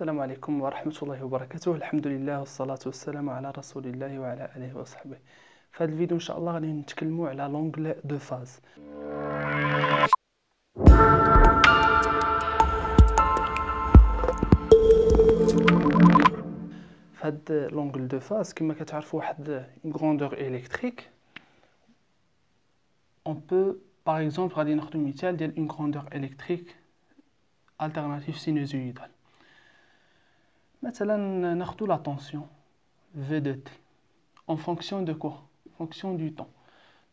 السلام عليكم ورحمة الله وبركاته. الحمد لله والصلاة والسلام على رسول الله وعلى آله وصحبه. في هذا الفيديو إن شاء الله غادي نتكلموا على l'angle de phase في هاد l'angle de phase كما كتعرفوا واحد grandeur électrique on peut par exemple غادي ناخذ مثال ديال grandeur électrique التيرناتيف سينوزويدال Maintenant, nous avons la tension V de T. En fonction de quoi? En fonction du temps.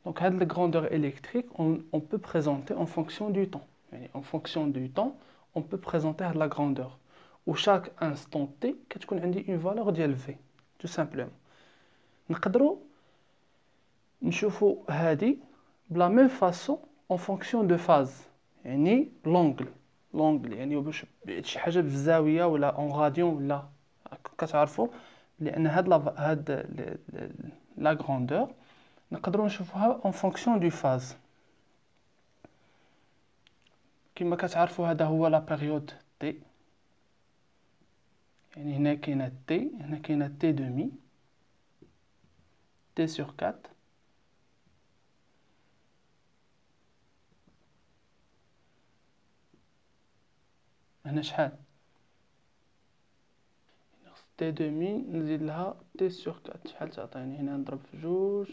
Donc, la grandeur électrique, on, peut présenter en fonction du temps. Et en fonction du temps, on peut présenter la grandeur. Où chaque instant T, on a une valeur de V. Tout simplement. Nous pouvons voir de la même façon en fonction de phase. l'angle. l'angle يعني باش شي حاجة بالزاويه ولا en radian ولا كتعرفوا؟ لأن هاد la هاد la grandeur نقدروا نشوفوها en fonction de phase كما كتعرفوا هذا هو la période T يعني هنا كاينة T هنا كاينة T demi T sur 4 هنا شحال؟ T demi نزيد لها T sur quatre شحال تعطيني؟ هنا نضرب في جوج.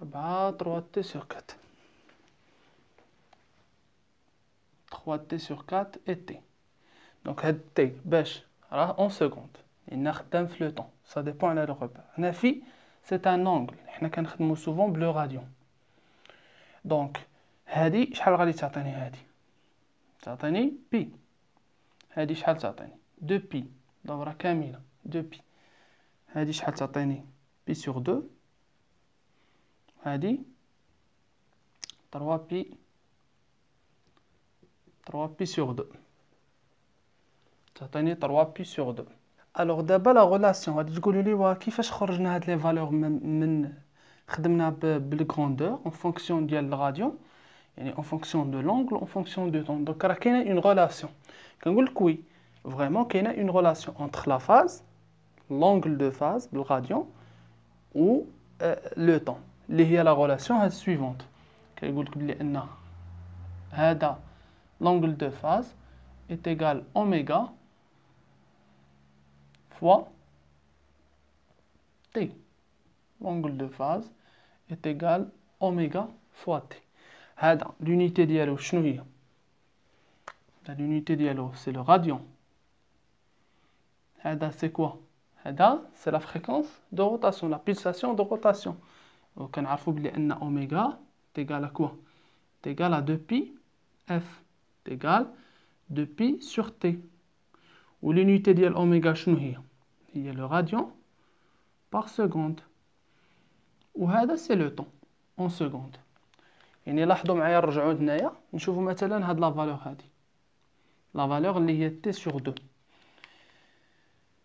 ربعة trois T sur quatre trois T sur quatre et T donc هاد T باش راه اون سكوند لأن خدام في لو طون. سا ديبون على لو روبار هنا في سي ان اونغل حنا كنخدمو سوفون بلو راديون دونك هادي شحال غادي تعطيني هادي؟ تعطيني بي هادي شحال تعطيني؟ دو بي. دورة كاملة. دو بي. هادي شحال تعطيني؟ بي سور دو. هادي. تروا بي. trois pi sur deux. تعطيني trois pi sur deux. Alors دابا la relation غادي تقولوا لي كيفاش خرجنا هاد les valeurs من, من خدمنا بال grandeur en fonction ديال الغاديون يعني en fonction de l'angle en fonction du temps donc راه كاينة une relation كنقول لك oui vraiment كاينة une relation entre la phase l'angle de phase بال radian و le temps اللي هي la relation هاد suivante كيقول لك بلي ان هذا لونغل دو فاز est égal oméga fois t. L'angle de phase est égal oméga fois t. هذا l'unité ديالو شنو هي l'unité ديالو c'est le radian هذا c'est quoi هذا c'est la fréquence de rotation la pulsation de rotation وكنعرفوا بلي ان اوميغا تيغال à quoi تيغال à 2 pi f تيغال 2 pi sur t l'unité ديال اوميغا شنو هي هي le radian par seconde وهذا c'est le temps en seconde يعني لاحظوا معايا نرجعوا هنايا نشوفوا مثلا هاد la valeur هادي. la valeur اللي هي T sur deux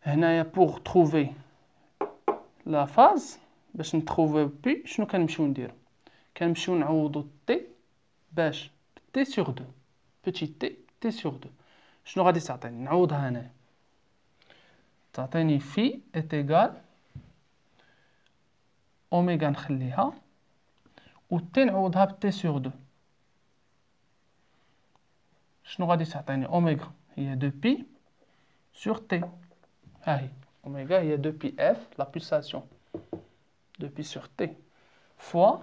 هنايا بوغ تروفي لا فاز باش نتروفي بي شنو كنمشيو نديرو؟ كنمشيو نعوضو تي باش تي سور دو بوتي تي تي سور دو شنو غادي تعطيني؟ نعوضها هنايا. تعطيني في اتيغال اوميغا نخليها. و تي نعوضها ب تي سور دو شنو غادي تعطيني اوميغا هي deux pi sur T ها هي اوميغا هي deux pi f la pulsation deux pi sur T fois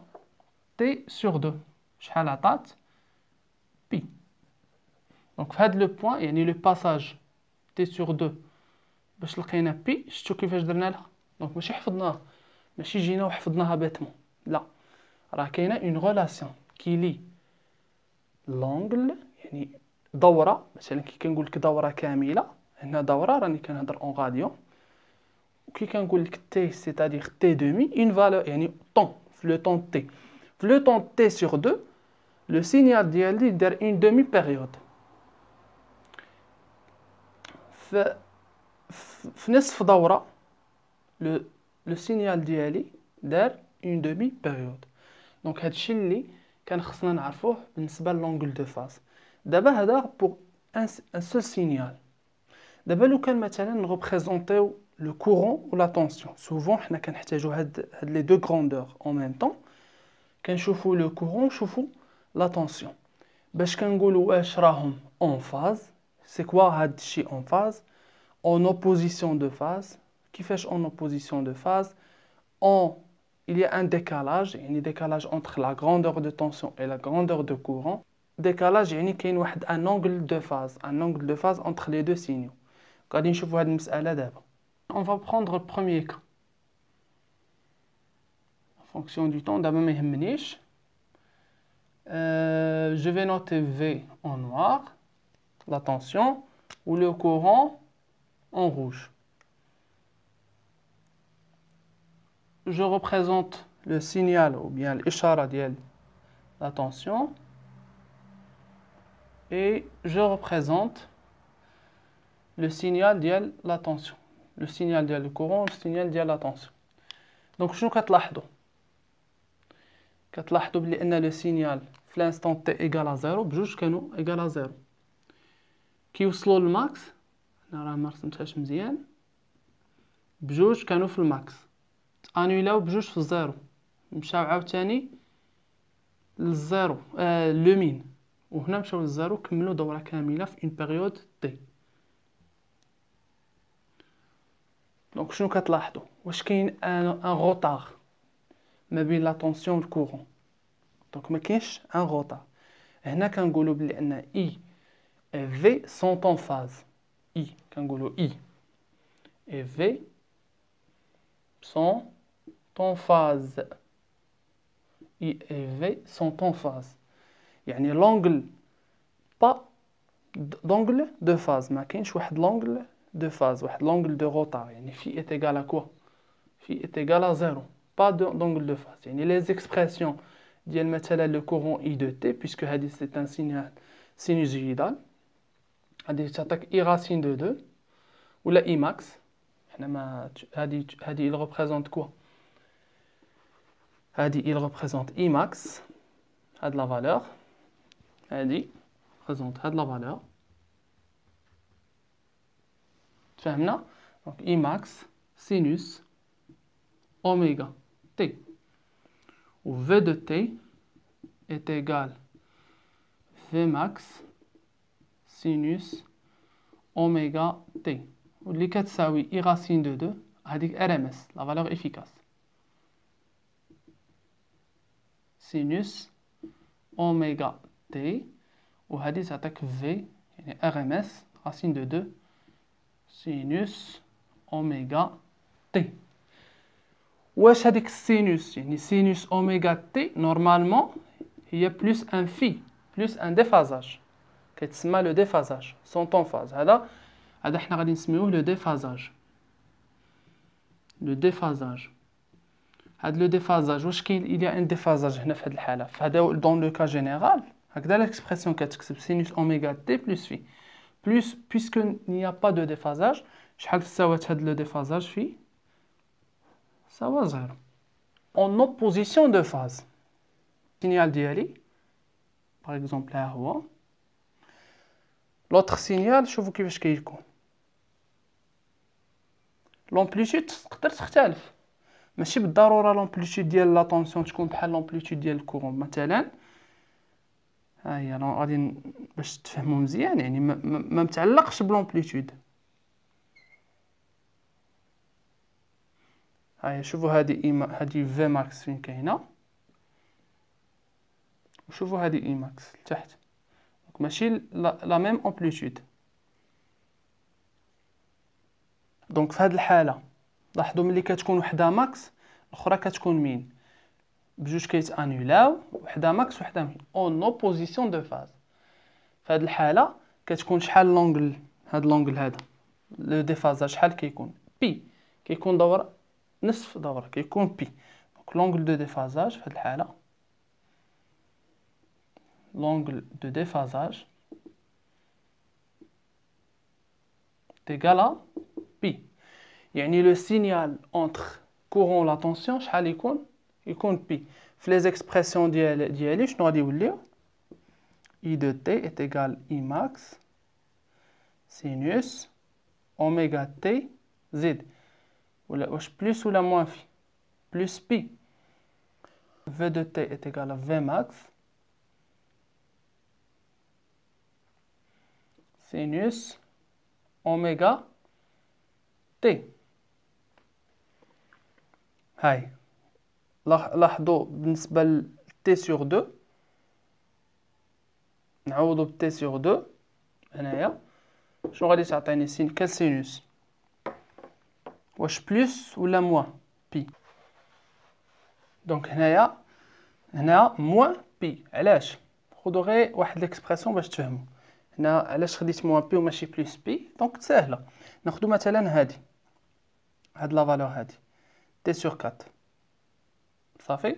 T sur deux شحال عطات pi donc في هاد le point يعني le passage T sur deux باش لقينا pi شفتو كيفاش درنا لها donc ماشي حفظناها ماشي جينا وحفظناها bêtement لا راه كاينة une relation qui lie l'angle يعني دوره مثلا كي كنقول لك دوره كامله هنا دوره راني كنهضر en radian وكي كنقول لك t c'est-à-dire t demi en valeur يعني temps في le temps t في le temps t sur deux le signal ديالي دار une demi période في في نصف دوره le le signal ديالي دار une demi période donc هادشي اللي كان خصنا نعرفوه بالنسبة ل l'angle de phase دابا هذا pour un seul signal دابا لو كان مثلا ن représent يو le courant و la tension souvent حنا كنحتاجو هاد هاد les deux grandeurs en même temps كنشوفو le courant نشوفو la tension باش كنقولو واش راهم en phase سي كوا هاد الشيء اون فاز اون اوبوزيسيون دو فاز كيفاش اون اوبوزيسيون دو فاز اون il y a un décalage يعني décalage entre la grandeur de tension et la grandeur de courant décalage يعني كاين واحد un angle de phase un angle de phase entre les deux signaux غادي نشوفوا هاد المسألة دابا on va prendre le premier cas en fonction du temps d'abord ما يهمنيش euh, je vais noter V en noir la tension ou le courant en rouge je représente le signal ou bien l'ishara de la tension et je représente le signal de la tension le signal de le courant le signal de la tension donc شنو كتلاحظوا كتلاحظوا بلي ان لو سينيال في l'instant t égal à 0 بجوج كانوا égal à 0 كيوصلوا للماكس انا راه ما رسمتهاش مزيان بجوج كانوا في الماكس انولاو بجوج في الزيرو. مشاو عاوتاني للزيرو. آه لو مين. وهنا مشاو للزيرو كملوا دورة كاملة في اون بيريود تي donc شنو كتلاحظوا واش كاين un retard ما بين la tension وال courant donc ما كاينش un retard هنا كنقولوا بلي ان I et V sont en phase اي كنقولوا اي اي في سون en phase I et V sont en phase يعني l'angle pas d'angle de phase ما كاينش واحد l'angle de phase واحد l'angle de retard يعني phi est égal à quoi phi est égal à 0 pas d'angle de phase يعني les expressions ديال مثلا le courant I de T puisque هذه c'est un signal sinusoïdal هذه تعطيك I racine de 2 ولا I max حنا ما هذه هذه il représente quoi Il représente Imax, a de la valeur. Hadi représente de la valeur. Donc Imax sinus oméga t. Où V de t est égal V max sinus oméga t. Où les 4 ça oui, I racine de 2, RMS, la valeur efficace. Sinus oméga t وهذه تعطيك V يعني RMS racine de 2 sinus oméga t واش هذيك ال sinus يعني sinus oméga t normalement هي plus un phi plus un déphasage كيتسمى le déphasage sont en phase هذا هذا حنا غادي نسميوه le déphasage le déphasage هاد le déphasage واش كاين il y a un déphasage هنا في هاد الحالة؟ فهذا dans le cas général هكذا l'expression كتكتب sinus oméga t plus phi plus puisque n'y a pas de déphasage شحال تساوات هاد le déphasage phi؟ soit zéro. en opposition de phase ال signal ديالي par exemple ها هو l'autre signal شوفوا كيفاش كيكون. l'amplitude تقدر تختلف. ماشي بالضرورة l'amplitude ديال la tension تكون بحال l'amplitude ديال ال courant مثلا. ها هي غادي باش تفهموا مزيان يعني ما, ما متعلقش ب l'amplitude ها هي شوفوا هذه إيما هذه V max فين كاينة. وشوفوا هذه I max لتحت. donc ماشي la même amplitude donc في هذه الحالة لاحظوا ملي كتكون وحده max الاخرى كتكون min؟ بجوج كيت annul او وحده max وحده min؟ en opposition de phase. هذه الحالة كتكون شحال l'angle هاد l'angle هذا. le déphasage شحال كيكون؟ pi كيكون دورة نصف دورة كيكون pi donc l'angle de déphasage في هاد الحالة. l'angle de déphasage. est égal à يعني le signal entre courant la tension شحال يكون يكون pi في les expressions ديال ديالي شنو غادي يوليو I de t est égal I max sinus oméga t زد ولا واش بلس ولا موان في بلس بي في دو تي est égal à V max sinus oméga t هاي. لاحظوا بالنسبة ل t sur deux نعوضو ب t sur deux هنايا. شنو غادي تعطيني سين؟ كال sinus واش plus ولا moins؟ pi donc هنايا هنا moins pi علاش؟ خذوا غير واحد l'expression باش تفهموا هنا علاش خديت moins pi وماشي plus pi donc ساهلة. ناخذ مثلا هادي. هاد la valeur هادي. t sur 4 صافي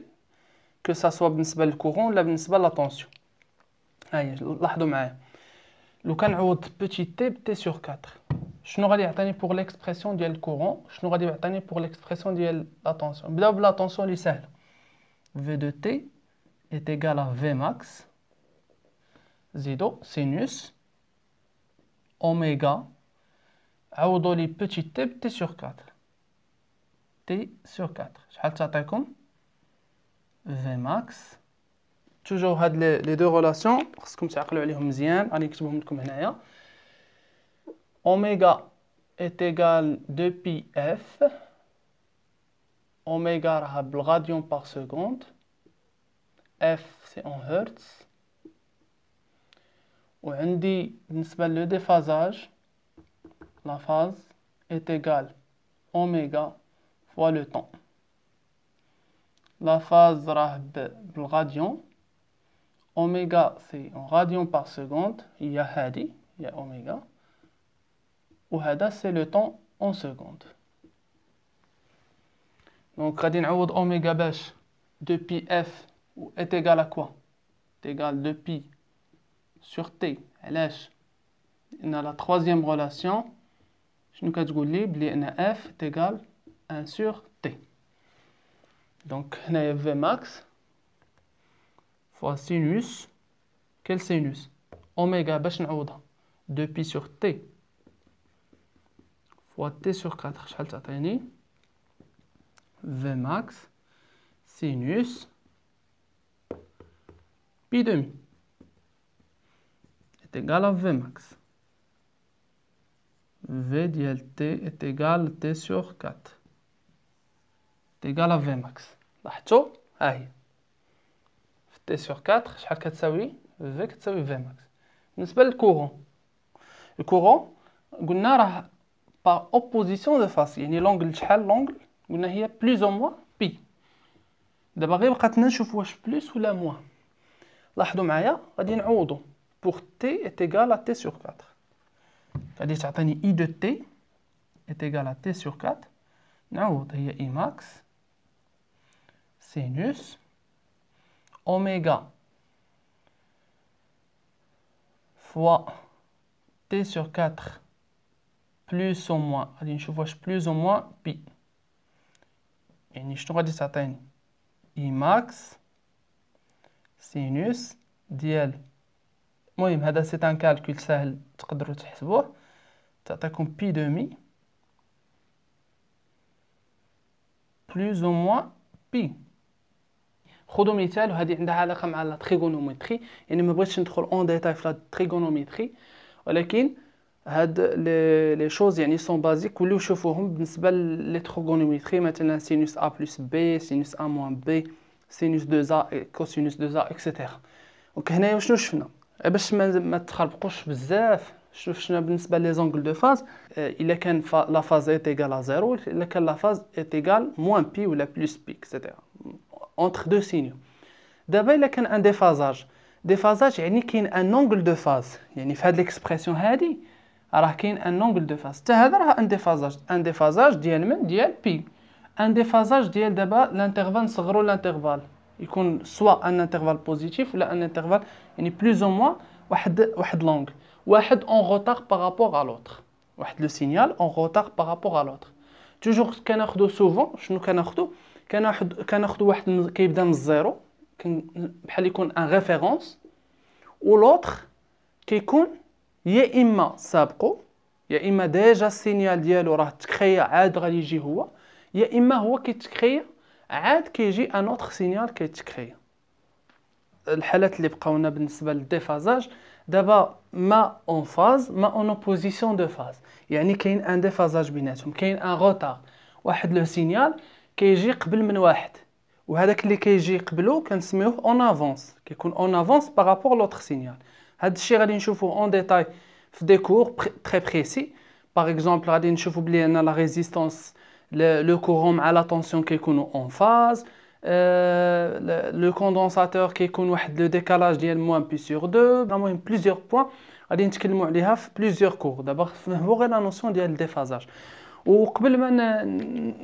que ça soit بالنسبة لل courant ولا بالنسبة ل la tension هاهي لاحظوا معايا. لو كان نعوض petit t ب t sur 4 شنو غادي يعطيني pour l'expression ديال ال courant شنو غادي يعطيني pour l'expression ديال la tension نبداو ب la tension لي ساهله V de t est égal à V max زيدو sinus oméga عوضوا لي petit t ب t sur 4 t sur 4 شحال تعطيكم V max toujours هاد les deux relations خصكم تعقلوا عليهم مزيان راني نكتبهم لكم هنايا oméga est égal 2 pi f. اوميغا راها بالغاديون بار سكوند f c'est en hertz. وعندي بالنسبة لو déphasage la phase est égale oméga fois le temps la phase راه بالغاديون oméga c'est en radion par seconde هي هادي هي oméga وهذا c'est le temps en seconde donc غادي نعوض oméga باش 2 pi f est égal à quoi est égal 2 pi sur t علاش a la troisième relation شنو كتقول لي بلي ان f est égal 1 sur t donc هنايا v max fois sinus quel sinus oméga باش نعوضها 2 pi sur t fois t sur 4 شحال تعطيني v max sinus pi demi est égal à V max. V dial T est égal à T sur 4. À V max. لاحظتوا ها هي. في T sur 4 شحال كتساوي؟ V كتساوي V max بالنسبة لل courant. ال courant قلنا راه par opposition de phase يعني l'angle شحال l'angle قلنا هي plus ou moins pi دابا غير بقات لنا نشوف واش plus ولا moins لاحظوا معايا؟ غادي pour t est égal à t sur 4 غادي تعطيني de t est égal à t sur 4 نعوض. هي i max. Sinus oméga fois t sur 4 plus ou moins غادي نشوف واش plus ou moins pi. يعني شنو غادي تعطيني i max سينوس ديال المهم هذا سي ان كالكول ساهل تقدروا تحسبوه تعطيكم pi demi plus ou moins pi خذوا مثال وهذه عندها علاقة مع la trigonométrie يعني ما بغيتش ندخل en détail في la trigonométrie ولكن هاد les choses يعني sont basiques ولاو شوفوهم بالنسبة les trigonométries مثلا sinus a plus b sinus a moins b sinus 2 a cosinus 2 a et cetera donc هنايا شنو شفنا؟ باش ما, ما تخربقوش بزاف. شنو بالنسبة les angles de phase؟ إلا كان la phase est égale à zéro إلا كان la phase est égale moins pi ولا plus pi et cetera entre deux signaux دابا الا كان un déphasage déphasage يعني كاين un angle de phase يعني في هاد l'expression هادي راه كاين un angle de phase حتى هذا راه un déphasage un déphasage ديال من؟ ديال pi un déphasage ديال دابا l'intervalle نصغرو l'intervalle يكون soit un intervalle positif ولا un intervalle يعني plus ou moins واحد واحد l'angle واحد en retard par rapport à l'autre واحد le signal en retard par rapport à l'autre toujours كناخدو souvent شنو كناخدو كناخد كناخدو واحد كيبدا من ال zéro بحال يكون une référence و l'autre كيكون يا إما سابقو يا إما déjà ال signal ديالو راه تكريا عاد غادي يجي هو يا إما هو كيتكريا عاد كيجي un autre signal كيتكريا الحالات اللي بقاونا بالنسبة لل déphasage دابا ما en phase ما en opposition de phase. يعني كاين un déphasage بيناتهم كاين un retard. واحد le signal كيجي قبل من واحد. وهذاك اللي كيجي قبلو كنسميوه en avance كيكون en avance par rapport l'autre signal هاد الشيء غادي نشوفوه en détail في des cours très précis par exemple غادي نشوفو بلي أن la résistance le courant مع la tension كيكونوا en phase le condensateur كيكون واحد le décalage ديال moins pi sur deux المهم plusieurs points غادي نتكلموا عليها في plusieurs cours دابا فهموا غير la notion ديال ال déphasage وقبل ما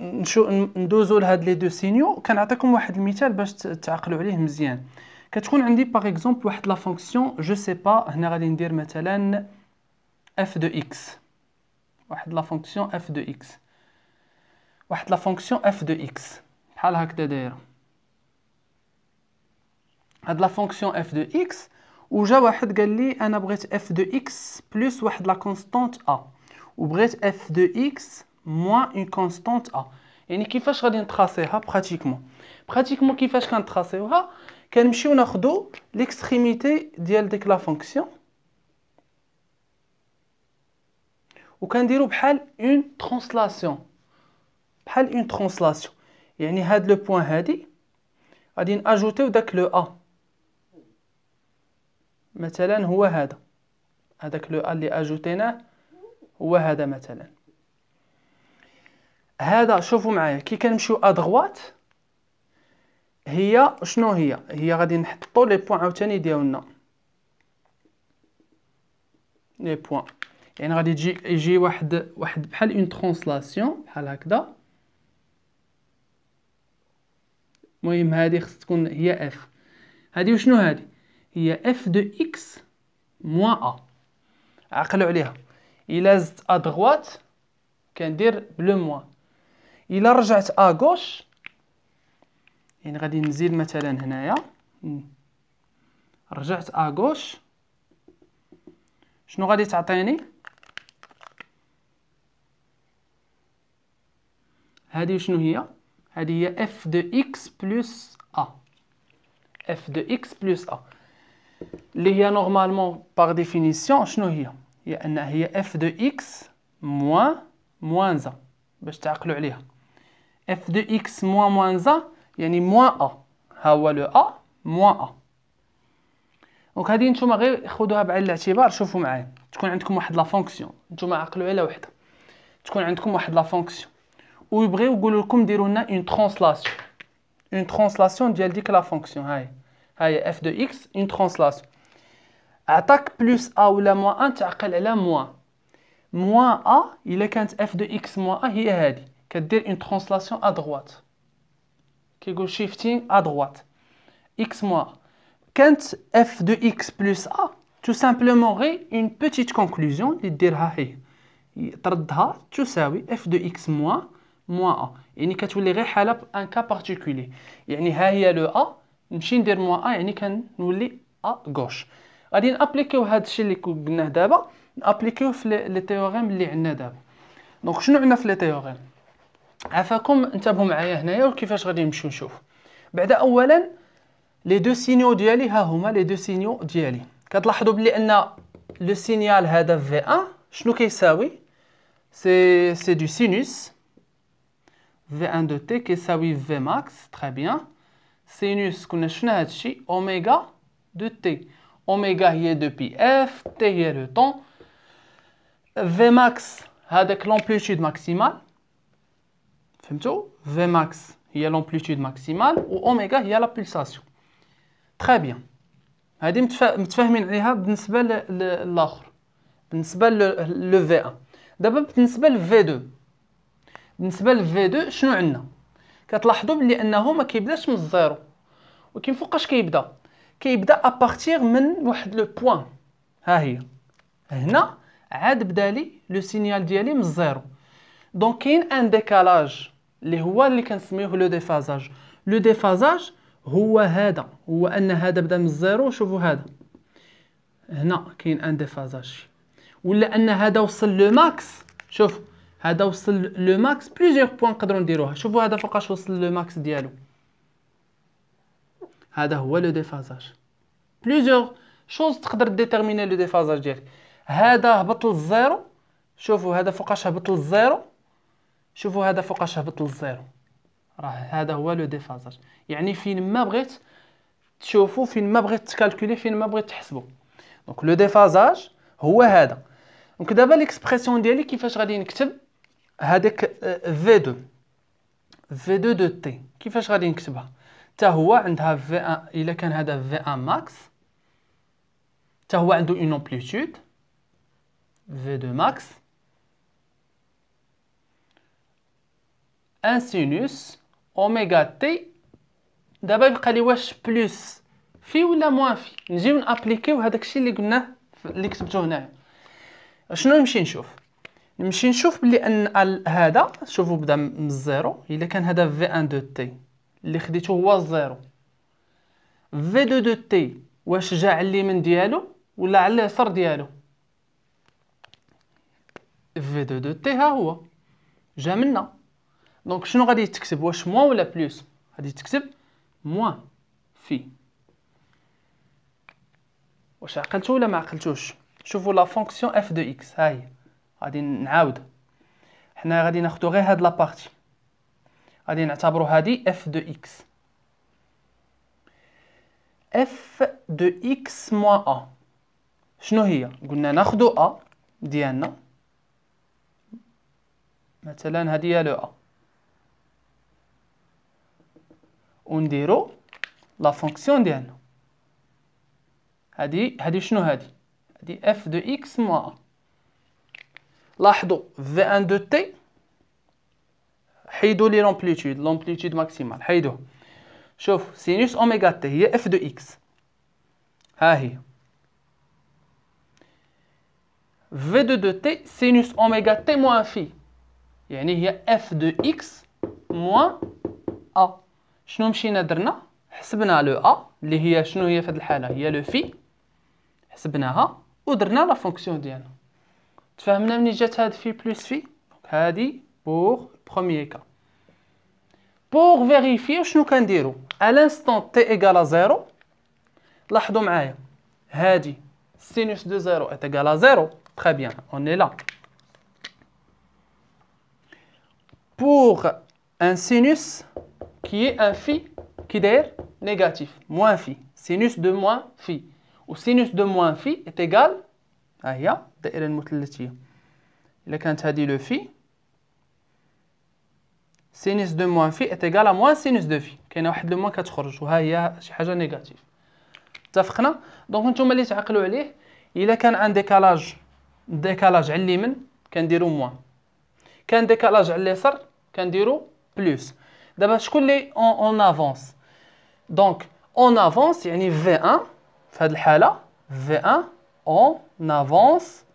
نشو ندوزو لهاد les deux signaux كنعطيكم واحد المثال باش تعقلوا عليه مزيان. كتكون عندي par exemple واحد la fonction je sais pas هنا غادي ندير مثلا f de x واحد la fonction f de x واحد la fonction f de x بحال هكذا دايرة. هاد la fonction f de x وجا واحد قال لي أنا بغيت f de x plus واحد la constante a وبغيت f de x moins une constante a يعني كيفاش غادي نتراسيها pratiquement pratiquement كيفاش كنتراسيوها كنمشيو ناخدو l'extrémité ديال ديك la fonction وكنديرو بحال une translation بحال une translation يعني هاد le point هادي غادي ناجوتيو داك le a مثلا هو هذا هذاك le a اللي اجوتيناه هو هذا مثلا هذا شوفوا معايا كي كنمشيو à droite هي شنو هي؟ هي غادي نحطو les points عاوتاني ديالنا. les points يعني غادي تجي يجي واحد واحد بحال une translation بحال هكذا. المهم هذه خص تكون هي f هذه وشنو هذه هي f de x moins a عقلوا عليها. إلا زدت à droite كندير plus moins إلا رجعت à gauche يعني غادي نزيد مثلا هنايا. رجعت à gauche شنو غادي تعطيني؟ هذه شنو هي؟ هذه هي f de x plus a f de x plus a اللي هي normalement par définition شنو هي؟ هي un هي f de x moins moins a باش تعقلوا عليها. f de x moins moins a يعني moins a ها هو le a moins a donc هادي نتوما غير خذوها بعين الاعتبار شوفوا معايا. تكون عندكم واحد la fonction. نتوما عقلوا على وحده. تكون عندكم واحد la fonction. ويبغيو يقولوا لكم ديروا لنا une translation une translation ديال ديك la fonction. هاي. هاي f de x une translation عطاك plus a ولا moins a تعقل على moins moins a إلا كانت f de x moins a هي هادي. كدير une translation à droite كيقول shifting à droite x moins كانت f de x plus a tout simplement غي une petite conclusion اللي ديرها هي تردها تساوي f de x moins moins a يعني كتولي غير حالة un cas particulier يعني ها هي le a نمشي ندير moins a يعني كنولي à gauche غادي نابليكيو هذا الشيء اللي قلناه دابا نابليكيو في les théorèmes اللي عندنا دابا donc شنو عندنا في les théorèmes عفاكم انتبهوا معايا هنايا وكيفاش غادي نمشيو نشوف بعدا اولا les deux signaux ديالي ها هما les deux signaux ديالي. كتلاحظوا بلي أن le signal هذا V1 شنو كيساوي؟ c'est c'est deux sinus V1 de t كيساوي V max très bien. sinus كنا شفنا هذا الشيء أوميغا de t أوميغا هي deux pi f t هي le temps V max هذاك l'amplitude maximale فهمتوا V max هي l'amplitude maximale و اوميغا هي la pulsation très bien هذه متفاهمين عليها بالنسبة للآخر. بالنسبة le V1 دابا بالنسبة ل V2 بالنسبة ل V2 شنو عندنا؟ كتلاحظوا بلي أنه ما كيبداش من ال zéro. ولكن فوقاش كيبدا كيبدا à partir من واحد le point ها هي. هنا عاد بدا لي le signal ديالي من ال zéro. donc كاين un décalage اللي هو اللي كنسميوه le déphasage. le déphasage هو هذا هو أن هذا بدا من الزيرو شوفوا هذا. هنا كاين un déphasage. ولا أن هذا وصل le max؟ شوف هذا وصل le max plusieurs points نقدروا نديروها. شوفوا هذا فوقاش وصل le max ديالو. هذا هو le déphasage. plusieurs choses تقدر déterminer le déphasage ديالك. هذا هبط لل zéro. شوفوا هذا فوقاش هبط لل zéro. شوفوا هذا فوقاش هبط لل zéro راه هذا هو le déphasage. يعني فين ما بغيت تشوفوا فين ما بغيت ت calculer فين ما بغيت تحسبوا. donc le déphasage هو هذا. donc دابا l'expression ديالي كيفاش غادي نكتب؟ هذاك V2 V2 de t كيفاش غادي نكتبها؟ حتى هو عندها V1 إلا كان هذا V1 max حتى هو عنده une amplitude V2 max un sinus oméga t دابا يبقى لي واش plus phi ولا moins phi نجيو n appliquer و هذاك الشيء اللي قلناه اللي كتبته هنايا شنو نمشي نشوف نمشي نشوف بلي ان هذا شوفوا بدا من الزيرو الا كان هذا V1 de t اللي خديته هو ال zéro V2 de t واش جا على اليمين ديالو ولا على اليسار ديالو V2 de t ها هو جا منا donc شنو غادي تكتب واش moins ولا plus غادي تكتب moins phi واش عقلتو ولا ما عقلتوش شوفوا la fonction f de x ها هي غادي نعاود حنا غادي ناخدو غير هاد la partie غادي نعتبرو هادي f de x f de x moins a شنو هي قلنا ناخدو a ديالنا مثلا هادي هي le a ونديرو la fonction ديالنا. هادي هادي شنو هادي؟ هادي f de x moins a لاحظوا V1 de t حيدوا لي l'amplitude l'amplitude maximale. حيدوه شوف sinus oméga t هي f de x ها هي. V2 de t sinus oméga t moins phi يعني هي f de x moins a شنو مشينا درنا؟ حسبنا le a اللي هي شنو هي في هذه الحالة؟ هي le phi. حسبناها ودرنا la fonction ديالنا. تفهمنا منين جات هاد في plus phi؟ هادي pour premier cas pour vérifier شنو كنديرو. à l'instant t égale zéro لاحظوا معايا. هادي sinus de zéro égal à 0 très bien on est là. Pour un sinus qui est un phi qui est négatif. Moins phi. Sinus de moins phi. Ou sinus de moins phi est égal ها هي الدائره المثلثيه الا كانت هذه le phi sinus de moins phi est égal moins sinus de phi كاينة واحد le moins كتخرج وها هي شي حاجة négative اتفقنا donc نتوما اللي تعقلوا عليه الا كان un décalage décalage على اليمين كنديروا moins كان décalage على اليسار كنديروا plus دابا شكون اللي اون افونس دونك اون افونس يعني في 1 في هذه الحاله في 1 on avance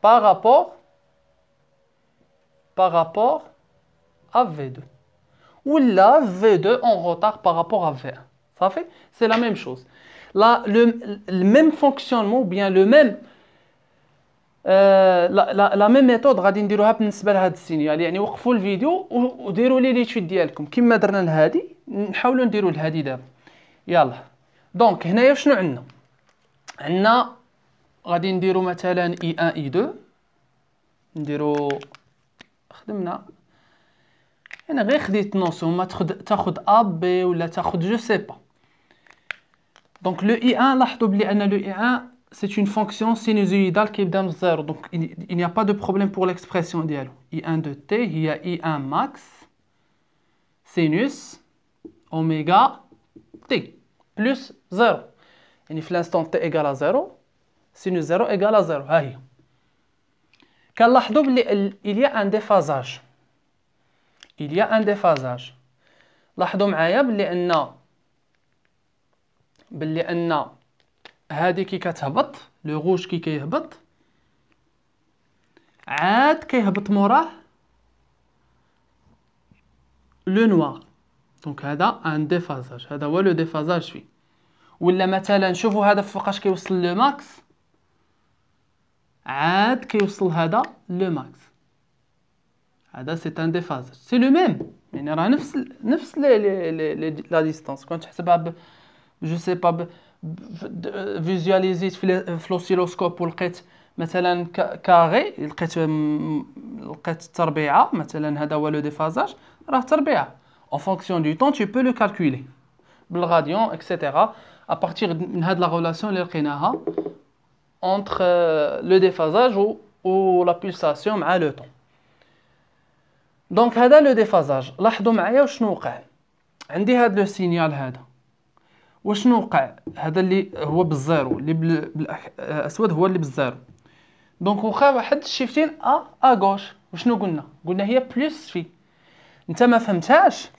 par rapport, par rapport à V2. Ou là, V2 en retard par rapport à V1. Ça fait C'est la même chose. Là, le, le, même fonctionnement, ou bien le même, euh, la, la, la, même méthode غادي نديروها بالنسبة لهذا ال signal يعني وقفوا الفيديو وديروا لي l'étude ديالكم. كما درنا لهادي نحاولوا نديروا لهادي دابا. يلا. donc هنايا شنو عندنا؟ عندنا غادي نديرو مثلا اي ان اي دو نديرو خدمنا. أنا غير خديت notion ما تاخد تاخد a b ولا تاخد je sais pas. donc le i1 لاحظوا بلي أن le i1 c'est une fonction sinusoïdale كيبدا من ال zéro donc il n'y a pas de problème pour l'expression ديالو i1 de t هي i1 max sinus oméga t plus zéro يعني في l'instant t égale zéro sinus 0 égale à 0 ها هي كنلاحظوا بلي il y a un déphasage. Il y a un déphasage. لاحظوا معايا بلي ان بلي ان هادي كي كتهبط le rouge كي كيهبط عاد كيهبط موراه le noir. donc هذا un déphasage هذا هو le déphasage phi. ولا مثلا شوفوا هذا فوقاش كيوصل le max عاد كيوصل هذا le max. هذا c'est un déphasage. c'est le même يعني راه نفس نفس la distance. كون تحسبها ب je sais pas visualis يت في l'oscilloscope ولقيت مثلا carré لقيت لقيت تربيعة مثلا هذا هو le déphasage راه تربيعة. En fonction du temps tu peux le calculer. بال radian et cetera à partir من هاد la relation اللي لقيناها entre le déphasage ou, ou la pulsation مع le temps. donc هذا le déphasage لاحظوا معايا وشنو وقع. عندي هذا le signal هذا. وشنو وقع؟ هذا اللي هو بال zéro اللي بالاسود هو اللي بال zéro. donc وقع واحد shifting à à gauche. وشنو قلنا؟ قلنا هي plus phi. أنت ما فهمتهاش؟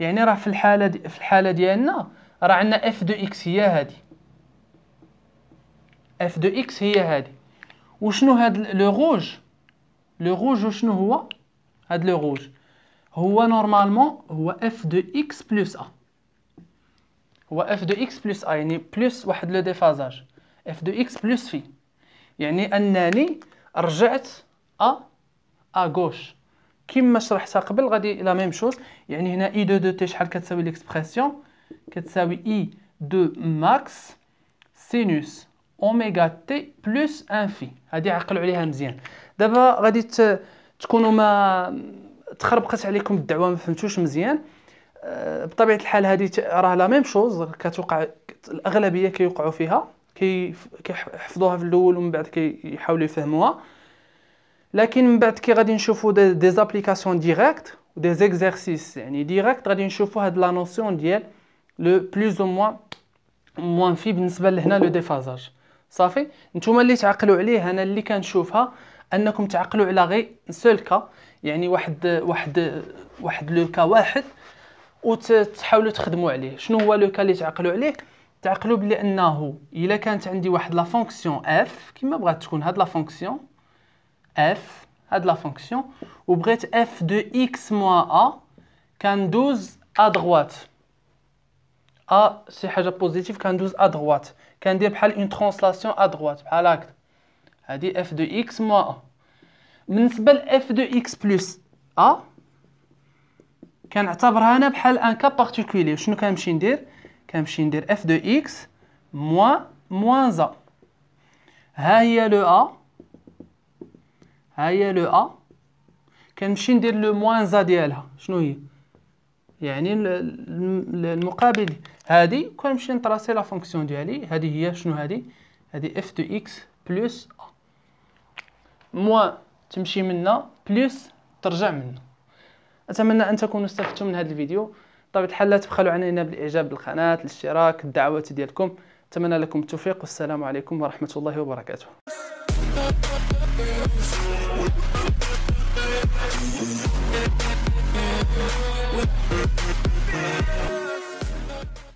يعني راه في الحالة دي في الحالة ديالنا راه عندنا f de x هي هذه f de x هي هذه وشنو هاد le rouge le rouge وشنو هو؟ هاد le rouge هو normalement هو f de x plus a. هو f de x plus a يعني plus واحد le déphasage. f de x plus phi. يعني أنني رجعت à gauche كيما شرحتها قبل غادي la même chose يعني هنا i deux de t شحال كتساوي l'expression كتساوي i deux max sinus oméga t plus un phi هادي عقلوا عليها مزيان. دابا غادي تكونوا ما تخربقت عليكم الدعوة ما فهمتوش مزيان. بطبيعة الحال هذه راه la même chose كتوقع الأغلبية كيوقعوا فيها كيحفظوها في الأول ومن بعد كيحاولوا يفهموها. لكن من بعد كي غادي نشوفوا des applications directes و des exercices يعني directs غادي نشوفوا هاد la notion ديال le plus ou moins moins phi بالنسبة لهنا le déphasage صافي؟ نتوما اللي تعقلوا عليه أنا اللي كنشوفها أنكم تعقلوا على غير seul cas يعني واحد واحد واحد le cas واحد وتحاولوا تخدموا عليه. شنو هو le cas اللي تعقلوا عليه؟ تعقلوا بلي أنه إلا كانت عندي واحد la fonction f كما بغات تكون هاد la fonction f هاد la fonction وبغيت f de x moins a كندوز à droite a c'est حاجة positive كندوز à droite كندير بحال une translation à droite بحال هكا هادي f de x moins a بالنسبة ل f de x plus a كنعتبرها أنا بحال un cas particulier شنو كنمشي ندير؟ كنمشي ندير f de x moins moins a ها هي le a ها هي le a كنمشي ندير le moins a ديالها. شنو هي؟ يعني المقابل. هادي كنمشي ن tracer la fonction ديالي. هادي هي شنو هادي؟ هادي f de x plus a moins تمشي منا plus ترجع منا. أتمنى أن تكونوا استفدتم من هذا الفيديو. بطبيعه الحال لا تبخلوا علينا بالإعجاب بالقناة الاشتراك الدعوات ديالكم. أتمنى لكم التوفيق والسلام عليكم ورحمة الله وبركاته.